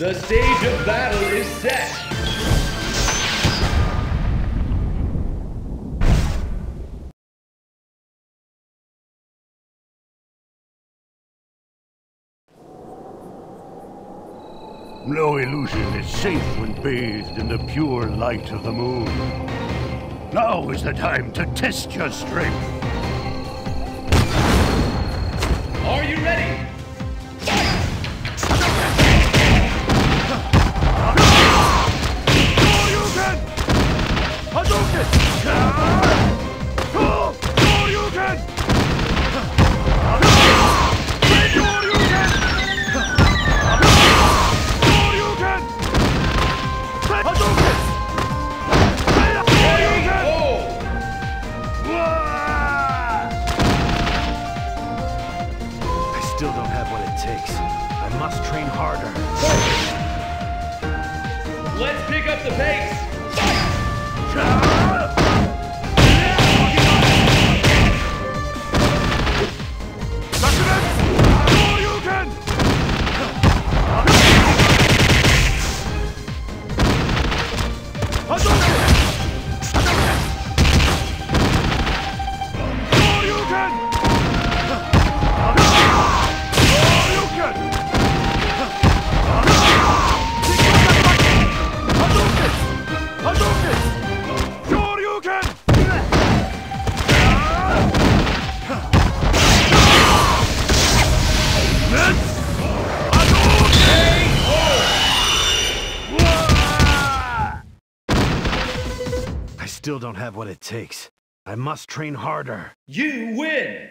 The stage of battle is set. No illusion is safe when bathed in the pure light of the moon. Now is the time to test your strength. Are you ready? Still don't have what it takes. I must train harder. Let's pick up the pace. Still don't have what it takes. I must train harder. You win.